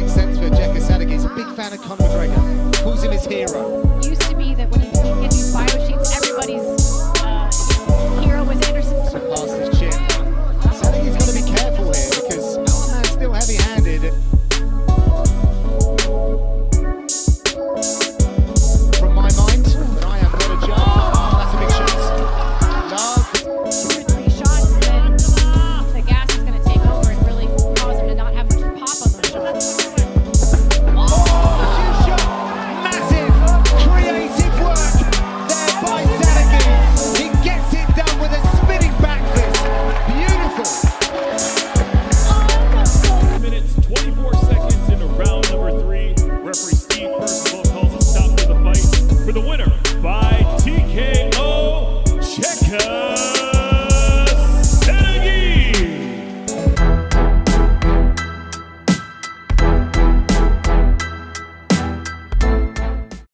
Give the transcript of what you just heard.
makes sense for Jekka Sadik. He's a big fan of Conor McGregor. Calls him his hero. come.